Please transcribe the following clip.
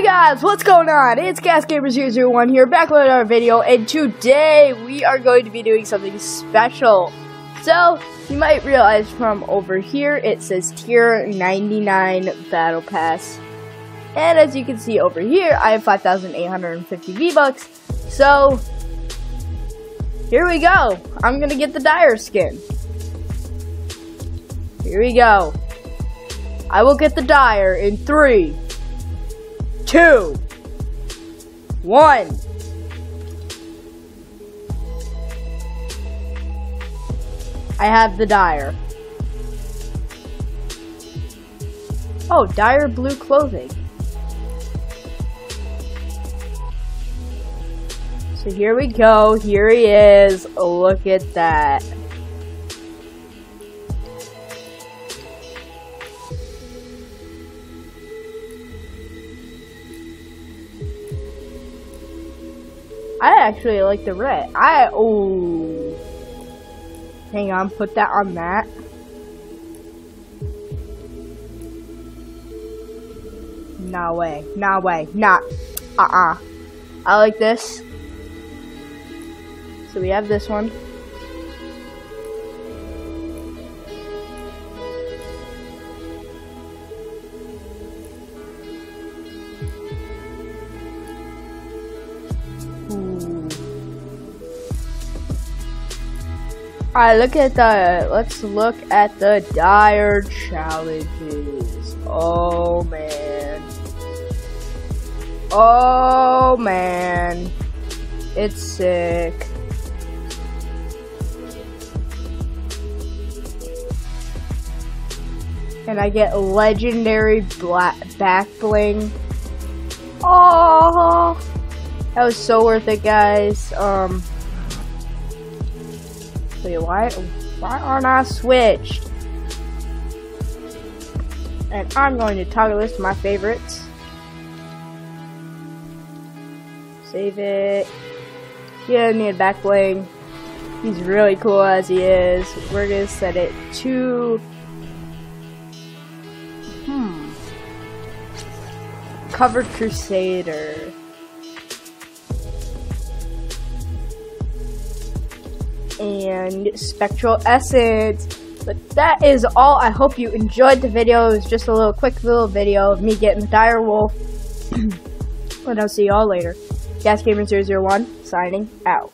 guys, what's going on? It's GasGamer001 here, back with another video, and today we are going to be doing something special. So, you might realize from over here, it says Tier 99 Battle Pass. And as you can see over here, I have 5,850 V-Bucks. So, here we go. I'm gonna get the Dire skin. Here we go. I will get the Dire in three, two, one. I have the Dire. Oh, Dire blue clothing. So here we go. Here he is. Look at that. I actually like the red. I oh. Hang on, put that on that. No way. No way. Not. Uh-uh. I like this. So we have this one. Alright, look at the, let's look at the dire challenges. Oh man. Oh man. It's sick. And I get legendary black back bling. Oh, that was so worth it, guys. Um, Wait, why, why aren't I switched? And I'm going to toggle this to my favorites. Save it. Yeah, I need a back bling. He's really cool as he is. We're gonna set it to Hmm. Covered Crusader. And Spectral Essence. But that is all. I hope you enjoyed the video. It was just a little quick little video of me getting the Dire Wolf. and I'll see y'all later. GasGamer001 signing out.